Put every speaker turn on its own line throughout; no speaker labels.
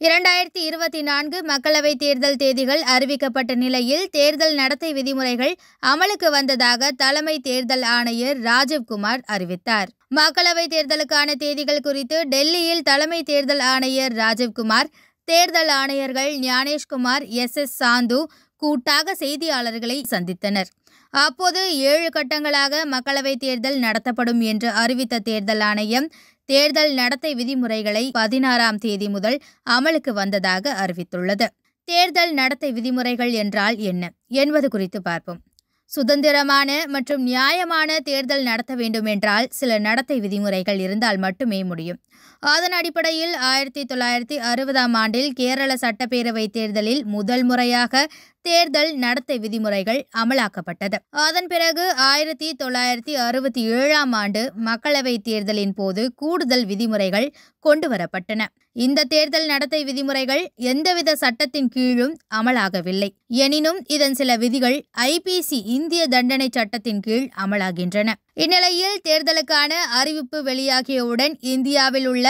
இரண்டாயிரத்தி இருபத்தி நான்கு மக்களவைத் தேர்தல் தேதிகள் அறிவிக்கப்பட்ட நிலையில் தேர்தல் நடத்தை விதிமுறைகள் அமலுக்கு வந்ததாக தலைமை தேர்தல் ஆணையர் ராஜீவ்குமார் அறிவித்தார். மக்களவைத் தேர்தலுக்கான தேதிகள் குறித்து டெல்லியில் தலைமை தேர்தல் ஆணையர் ராஜீவ்குமார் தேர்தல் ஆணையர்கள் ஞானேஷ்குமார் எஸ் எஸ் சாந்து கூட்டாக செய்தியாளர்களை சந்தித்தனர். அப்போது ஏழு கட்டங்களாக மக்களவைத் தேர்தல் நடத்தப்படும் என்று அறிவித்த தேர்தல் ஆணையம் தேர்தல் நடத்தை விதிமுறைகளை பதினாறாம் தேதி முதல் அமலுக்கு வந்ததாக அறிவித்துள்ளது. தேர்தல் நடத்தை விதிமுறைகள் என்றால் என்ன? என்பது குறித்து பார்ப்போம். சுதந்திரமான மற்றும் நியாயமான தேர்தல் நடத்த வேண்டும் என்றால் சில நடத்தை விதிமுறைகள் இருந்தால் மட்டுமே முடியும். அதன் அடிப்படையில் ஆயிரத்தி தொள்ளாயிரத்தி அறுபதாம் ஆண்டில் கேரள சட்டப்பேரவை தேர்தலில் முதல் முறையாக தேர்தல் நடத்தை விதிமுறைகள் அமலாக்கப்பட்டது. அதன் பிறகு ஆயிரத்தி தொள்ளாயிரத்தி அறுபத்தி ஏழாம் ஆண்டு மக்களவை தேர்தலின் போது கூடுதல் விதிமுறைகள் கொண்டு வரப்பட்டன. இந்த தேர்தல் நடத்தை விதிமுறைகள் எந்தவித சட்டத்தின் கீழும் அமலாகவில்லை. எனினும் இதன் சில விதிகள் ஐபிசி இந்திய தண்டனை சட்டத்தின் கீழ் அமலாகின்றன. இந்நிலையில் தேர்தலுக்கான அறிவிப்பு வெளியாகியவுடன் இந்தியாவில் உள்ள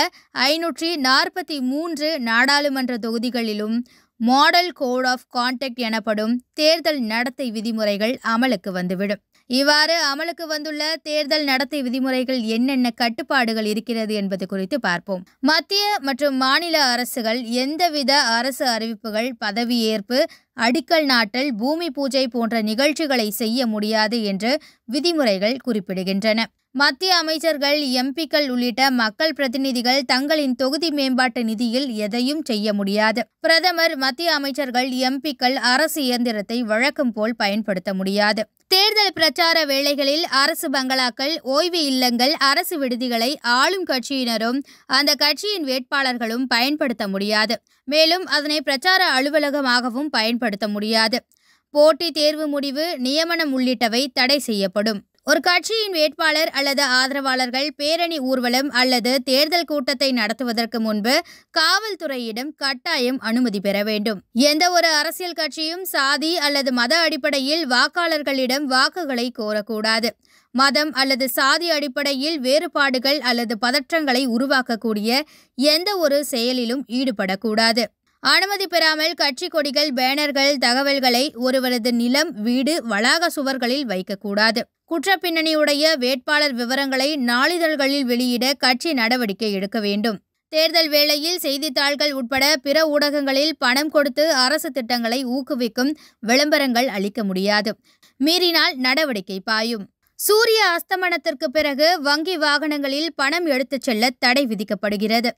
ஐநூற்றி நாற்பத்தி மூன்று நாடாளுமன்ற தொகுதிகளிலும் மாடல் கோட் ஆஃப் கான்டக்ட் எனப்படும் தேர்தல் நடத்தை விதிமுறைகள் அமலுக்கு வந்துவிடும். இவ்வாறு அமலுக்கு வந்துள்ள தேர்தல் நடத்தை விதிமுறைகள் என்னென்ன கட்டுப்பாடுகள் இருக்கிறது என்பது குறித்து பார்ப்போம். மத்திய மற்றும் மாநில அரசுகள் எந்தவித அரசு அறிவிப்புகள் பதவியேற்பு அடிக்கல் நாட்டல் பூமி பூஜை போன்ற நிகழ்ச்சிகளை செய்ய முடியாது என்று விதிமுறைகள் குறிப்பிடுகின்றன. மத்திய அமைச்சர்கள் எம்பிக்கள் உள்ளிட்ட மக்கள் பிரதிநிதிகள் தங்களின் தொகுதி மேம்பாட்டு நிதியில் எதையும் செய்ய முடியாது. பிரதமர் மத்திய அமைச்சர்கள் எம்பிக்கள் அரசு இயந்திரத்தை வழக்கம் போல் பயன்படுத்த முடியாது. தேர்தல் பிரச்சார வேளைகளில் அரசு பங்களாக்கள் ஓய்வு இல்லங்கள் அரசு விடுதிகளை ஆளும் கட்சியினரும் அந்த கட்சியின் வேட்பாளர்களும் பயன்படுத்த முடியாது. மேலும் அதனை பிரச்சார அலுவலகமாகவும் பயன்படுத்த முடியாது. போட்டி தேர்வு முடிவு நியமனம் உள்ளிட்டவை தடை செய்யப்படும். ஒரு கட்சியின் வேட்பாளர் அல்லது ஆதரவாளர்கள் பேரணி ஊர்வலம் அல்லது தேர்தல் கூட்டத்தை நடத்துவதற்கு முன்பு காவல்துறையிடம் கட்டாயம் அனுமதி பெற வேண்டும். எந்த ஒரு அரசியல் கட்சியும் சாதி அல்லது மத அடிப்படையில் வாக்காளர்களிடம் வாக்குகளை கோரக்கூடாது. மதம் அல்லது சாதி அடிப்படையில் வேறுபாடுகள் அல்லது பதற்றங்களை உருவாக்கக்கூடிய எந்த ஒரு செயலிலும் ஈடுபடக்கூடாது. அனுமதி பெறாமல் கட்சி கொடிகள் பேனர்கள் தகவல்களை ஒருவரது நிலம் வீடு வளாக சுவர்களில் வைக்கக்கூடாது குற்றப்பின்னணியுடைய வேட்பாளர் விவரங்களை நாளிதழ்களில் வெளியிட கட்சி நடவடிக்கை எடுக்க வேண்டும். தேர்தல் வேளையில் செய்தித்தாள்கள் உட்பட பிற ஊடகங்களில் பணம் கொடுத்து அரசு திட்டங்களை ஊக்குவிக்கும் விளம்பரங்கள் அளிக்க முடியாது. மீறினால் நடவடிக்கை பாயும். சூரிய அஸ்தமனத்திற்கு பிறகு வங்கி வாகனங்களில் பணம் எடுத்துச் செல்ல தடை விதிக்கப்படுகிறது.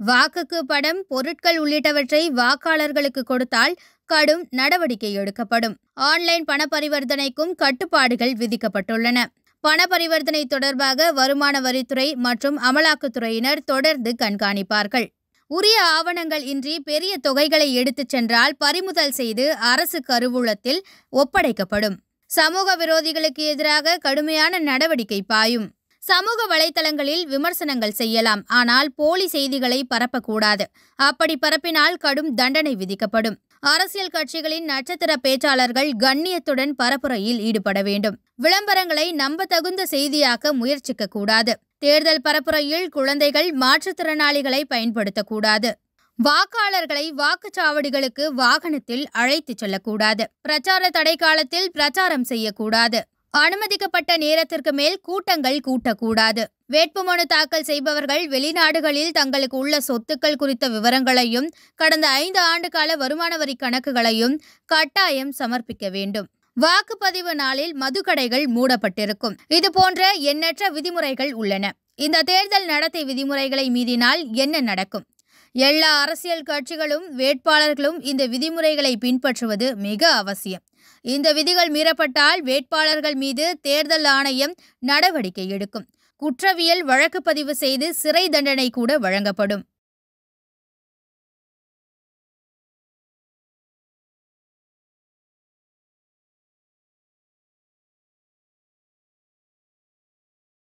வாக்குக்கு படம் பொருட்கள் உள்ளிட்டவற்றை வாக்காளர்களுக்கு கொடுத்தால் கடும் நடவடிக்கை எடுக்கப்படும். ஆன்லைன் பண பரிவர்த்தனைக்கும் கட்டுப்பாடுகள் விதிக்கப்பட்டுள்ளன. பண பரிவர்த்தனை தொடர்பாக வருமான வரித்துறை மற்றும் அமலாக்கத்துறையினர் தொடர்ந்து கண்காணிப்பார்கள். உரிய ஆவணங்கள் இன்றி பெரிய தொகைகளை எடுத்துச் சென்றால் பறிமுதல் செய்து அரசு கருவூலத்தில் ஒப்படைக்கப்படும். சமூக விரோதிகளுக்கு எதிராக கடுமையான நடவடிக்கை பாயும். சமூக வலைதளங்களில் விமர்சனங்கள் செய்யலாம். ஆனால் போலி செய்திகளை பரப்பக்கூடாது. அப்படி பரப்பினால் கடும் தண்டனை விதிக்கப்படும். அரசியல் கட்சிகளின் நட்சத்திர பேச்சாளர்கள் கண்ணியத்துடன் பரப்புரையில் ஈடுபட வேண்டும். விளம்பரங்களை நம்பத்தகுந்த செய்தியாக்க முயற்சிக்க கூடாது தேர்தல் பரப்புரையில் குழந்தைகள் மாற்றுத்திறனாளிகளை பயன்படுத்தக்கூடாது. வாக்காளர்களை வாக்குச்சாவடிகளுக்கு வாகனத்தில் அழைத்துச் செல்லக்கூடாது. பிரச்சார தடை காலத்தில் பிரச்சாரம் செய்யக்கூடாது. அனுமதிக்கப்பட்ட நேரத்திற்கு மேல் கூட்டங்கள் கூட்டக்கூடாது. வேட்புமனு தாக்கல் செய்பவர்கள் வெளிநாடுகளில் தங்களுக்கு உள்ள சொத்துக்கள் குறித்த விவரங்களையும் கடந்த ஐந்து ஆண்டு கால வருமான வரி கணக்குகளையும் கட்டாயம் சமர்ப்பிக்க வேண்டும். வாக்குப்பதிவு நாளில் மதுக்கடைகள் மூடப்பட்டிருக்கும். இதுபோன்ற எண்ணற்ற விதிமுறைகள் உள்ளன. இந்த தேர்தல் நடத்தை விதிமுறைகளை மீறினால் என்ன நடக்கும்? எல்லா அரசியல் கட்சிகளும் வேட்பாளர்களும் இந்த விதிமுறைகளை பின்பற்றுவது மிக அவசியம். இந்த விதிகள் மீறப்பட்டால் வேட்பாளர்கள் மீது தேர்தல் ஆணையம் நடவடிக்கை எடுக்கும். குற்றவியல் வழக்கு பதிவு செய்து சிறை தண்டனை கூட வழங்கப்படும்.